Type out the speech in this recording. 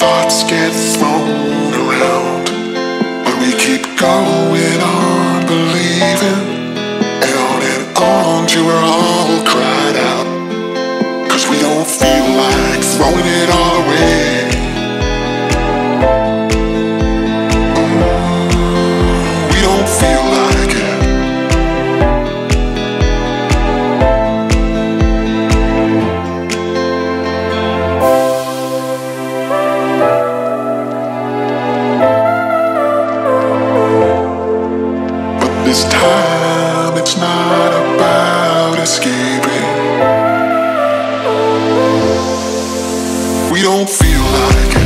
thoughts get thrown around, but we keep going on believing. it's not about escaping. We don't feel like